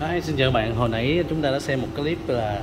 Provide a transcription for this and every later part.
Hi, xin chào bạn, hồi nãy chúng ta đã xem một clip là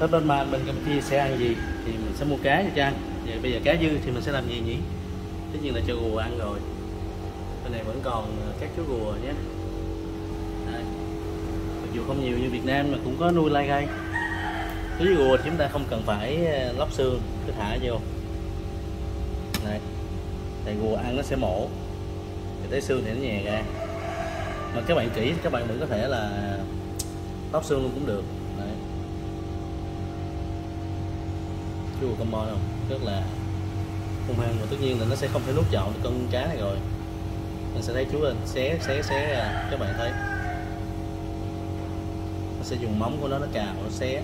Tết bên Batman bên Campuchia sẽ ăn gì thì mình sẽ mua cá cho ăn Vậy bây giờ cá dư thì mình sẽ làm gì nhỉ? Tất nhiên là cho rùa ăn rồi. Bên này vẫn còn ờ, các chú rùa nhé. Mặc dù không nhiều như Việt Nam mà cũng có nuôi lai gai. Với rùa thì chúng ta không cần phải ờ, lóc xương, cứ thả vô. Này Tại rùa ăn nó sẽ mổ. Thì tới xương thì nó nhè ra mà các bạn kỹ các bạn vẫn có thể là tóc xương luôn cũng được. Đấy. chú combo đâu rất là hung hăng và tất nhiên là nó sẽ không thể nuốt chọn được con cá này rồi. Mình sẽ thấy chú lên, xé xé xé ra, các bạn thấy. Nó sẽ dùng móng của nó nó cào, nó xé.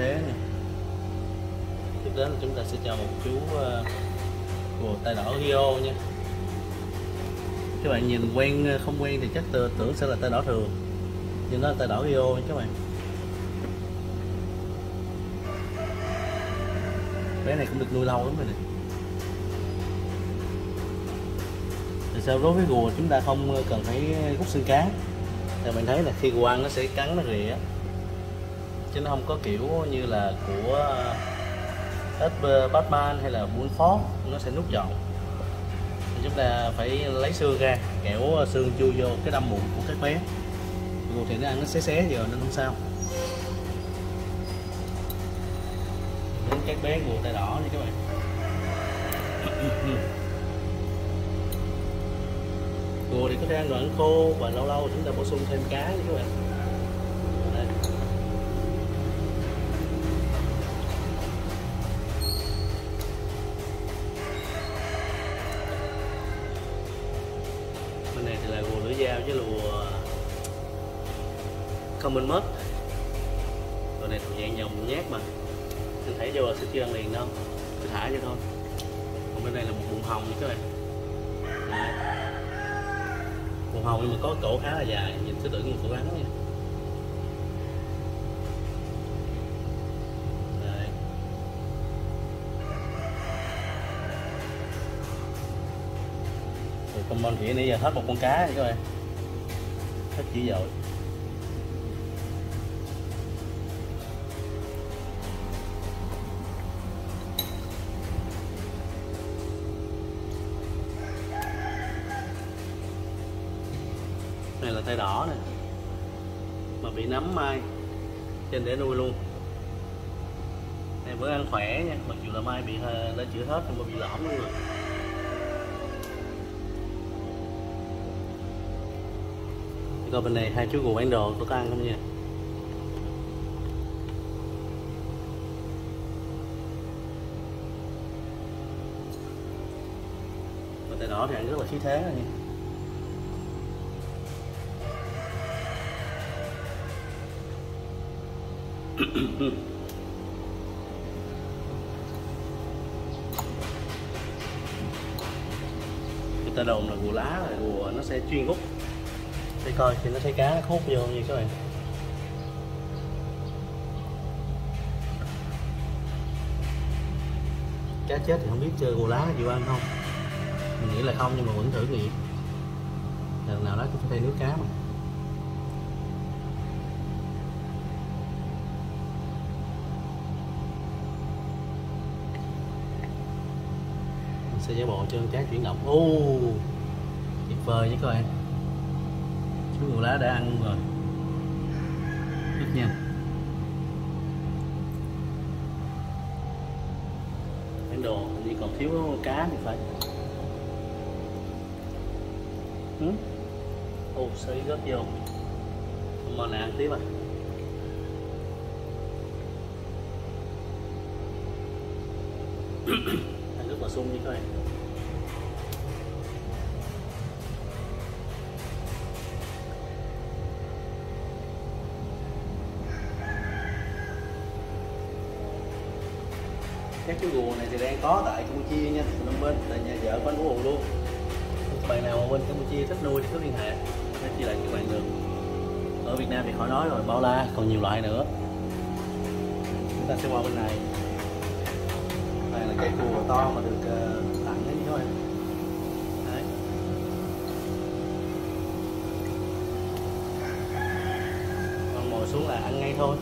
Thế này. Tiếp đến là chúng ta sẽ cho một chú ờ, của rùa đỏ Rio nha. Các bạn nhìn quen ờ, không quen thì chắc tưởng tưởng sẽ là tay đỏ thường. Nhưng nó là tay đỏ Rio nha các bạn. Bé này cũng được nuôi lâu lắm rồi nè. Tại sao đối với rùa chúng ta không ờ, cần phải hút xương cá? Thì bạn thấy là khi rùa ăn nó sẽ cắn nó rỉa chứ nó không có kiểu như là của ờ, ờ, Batman hay là Bullfrog nó sẽ nút giòn chúng ta phải lấy xương ra, kẻo ờ, xương chui vô cái đâm mụn của các bé. Rùa thì nó ăn nó xé xé giờ nên không sao. Đến các bé rùa tay đỏ nha các bạn. Rùa thì có thể ăn đồ ăn khô và lâu lâu chúng ta bổ sung thêm cá nha các bạn. Thì là rùa lưỡi dao với lùa common mất rùa này thuộc dạng dòng nhát mà. Anh thấy vô là sẽ chưa ăn liền đâu. Cứ thả vô thôi. Còn bên đây là một bụng hồng nha các bạn. Bụng hồng nhưng mà có cổ khá là dài. Nhìn sẽ tưởng như một cổ rắn nha. Bên con nãy giờ hết một con cá rồi các bạn. Hết chỉ rồi. này là tay đỏ nè. Mà bị nấm mai. Trên để nuôi luôn. Này vẫn ăn khỏe nha. Mặc dù là mai bị ờ, đã chữa hết nhưng mà bị lõm luôn rồi. Rồi bên này hai chú gù bán đồ, tôi có ăn không nha? Bên tay đỏ thì ăn rất là khí thế rồi nha. Người ta đồn là gù lá là gù, nó sẽ chuyên hút để coi thì nó thấy cá nó hút vô như các bạn. Cá chết thì không biết chơi gù lá chịu ăn không? Mình nghĩ là không, nhưng mà vẫn thử nghiệm. Lần nào đó cũng phải thay nước cá mà. Mình sẽ giả bộ cho cá chuyển động. Ô, tuyệt vời nhé các bạn cái ngù lá đã ăn rồi. Rất nhanh cái đồ hình còn thiếu cá thì phải. Ừ? ô sấy rất vô? Không này ăn tiếp à. Ăn rất là sung như các các chú rùa này thì đang có tại Campuchia nha Phnom Bên tại nhà vợ của anh Vũ Hù luôn. Bạn nào bên Campuchia thích nuôi thì cứ liên hệ sẽ chia lại các bạn được. Ở Việt Nam thì khỏi nói rồi bao la còn nhiều loại nữa. Chúng ta sẽ qua bên này. Đây là cái cua to mà được uh, tặng đấy thôi đấy. Con ngồi xuống là ăn ngay thôi.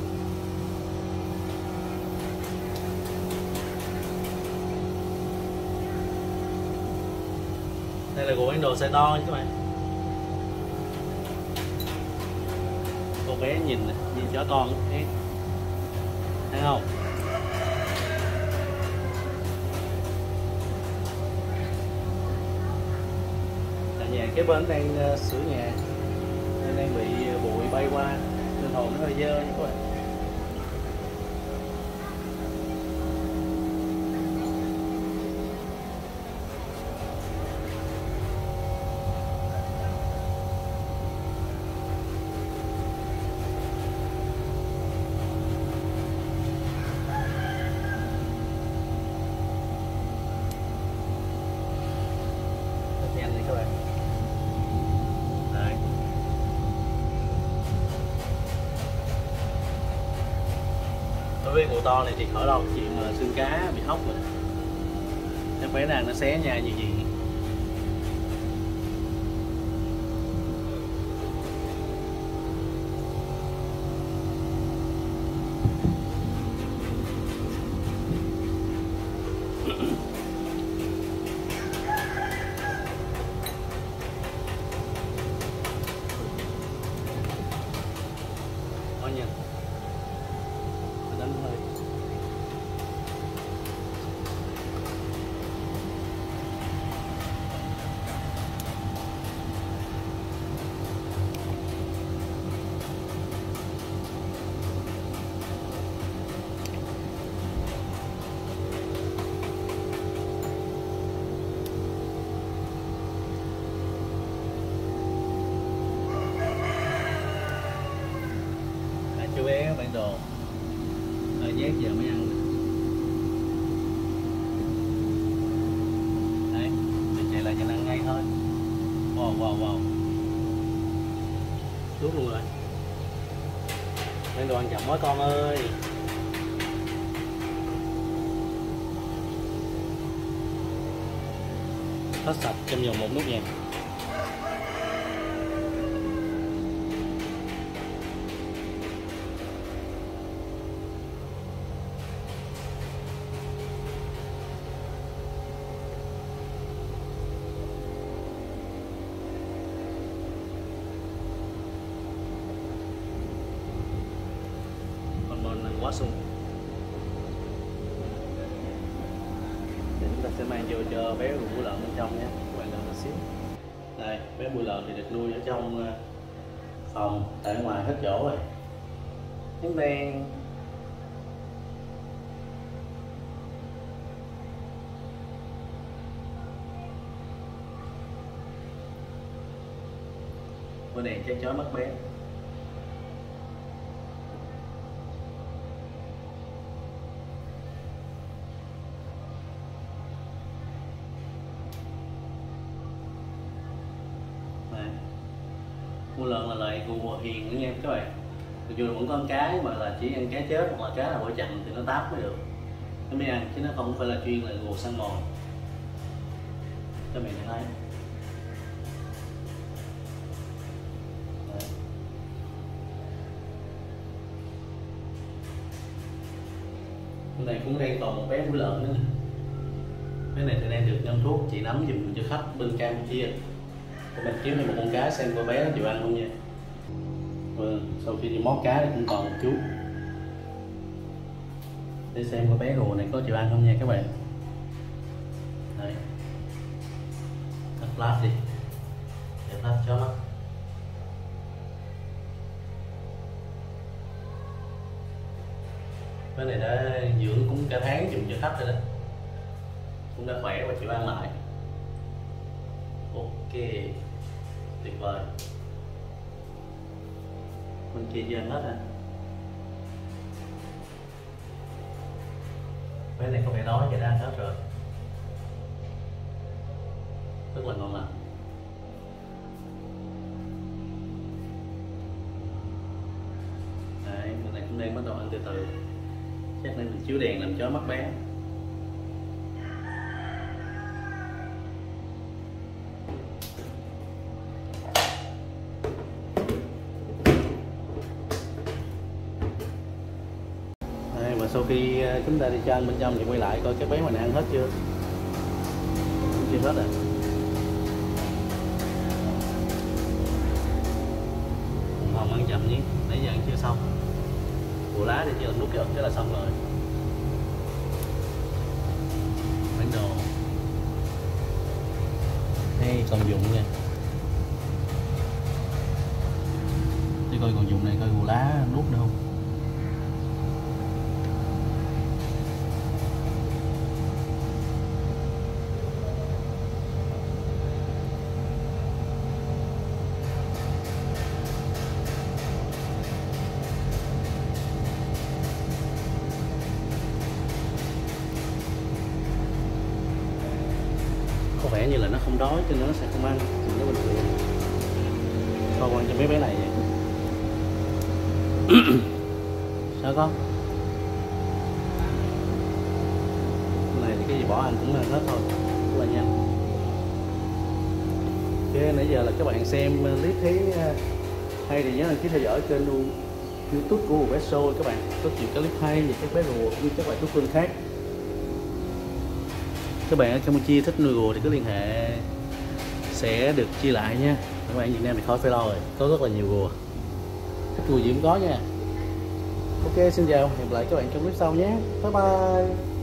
Là gỗ bán đồ size to chứ các bạn. Bé nhìn nhìn như chó con thấy. Thấy không? Tại nhà cái bên đang ờ, sửa nhà. Nên đang bị ờ, bụi bay qua. Nên hồn nó hơi dơ nha các bạn. Đối với cụ to này thì khỏi đâu chuyện mà xương cá bị hóc rồi. Chắc bé nàng nó xé nha, gì gì. Lên đồ ăn chậm quá con ơi. Hết sạch trong vòng một nút nhạc. Sẽ mang vô cho bé rủ lợn bên trong nhé. Các bạn đợi một xíu. Đây, bé bùi lợn thì được nuôi ở trong ờ, phòng tại ngoài hết chỗ rồi. Chúng đang bữa đèn che chói mắt bé này mua lợn là lại cua hiền nữa nha các bạn. Mặc dù là vẫn có ăn cá mà là chỉ ăn cá chết hoặc là cá là bỏ chậm thì nó táp mới được. Nó mới ăn, chứ nó không phải là chuyên là gù săn mồi các bạn thấy. Đấy. Hôm nay cũng đang còn một bé mũi lợn nữa. Cái này thì đang được ngâm thuốc chị nắm dùm cho khách bên Campuchia. Để mình kiếm thêm một con cá xem cô bé nó chịu ăn không nha. Vâng, sau khi đi món cá thì cũng còn một chút Để xem cô bé rùa này có chịu ăn không nha các bạn. Đấy. Tắt lát đi. Để lát cho mắt. Cái này đã dưỡng cũng cả tháng dùng cho khách rồi đó. Cũng đã khỏe và chịu ăn lại. Ok tuyệt vời. Mình kia dần hết à mấy này không phải nói vậy đang ăn hết rồi. Rất là ngon lành. Đấy, mình này cũng đang bắt đầu ăn từ từ. Chắc nên mình chiếu đèn làm cho mắt bé. Chúng ta đi cho bên trong thì quay lại coi cái bé mình ăn hết chưa? Chưa hết à? Còn ăn chậm nhé. Nãy giờ ăn chưa xong. Củ lá thì chỉ nút cái ực cái là xong rồi. Bản đồ. Hay còn dụng nha đi coi còn dụng này, coi củ lá, nút được không? Có vẻ như là nó không đói cho nên nó sẽ không ăn. Thì nó bình thường. Con ăn cho mấy bé này vậy. Sao con? Cái này thì cái gì bỏ ăn cũng ăn hết thôi. Rất là nhanh. Ok nãy giờ là các bạn xem clip thấy à, hay thì nhớ đăng ký theo dõi kênh luôn youtube của bé show các bạn. Có nhiều clip hay về các bé rùa như các loại thú cưng khác các bạn ở Campuchia thích nuôi rùa thì cứ liên hệ, sẽ được chia lại nha. Các bạn Việt Nam thì khỏi phải lo rồi, có rất là nhiều rùa thích rùa gì cũng có nha. Ok, xin chào, hẹn gặp lại các bạn trong clip sau nhé. Bye bye.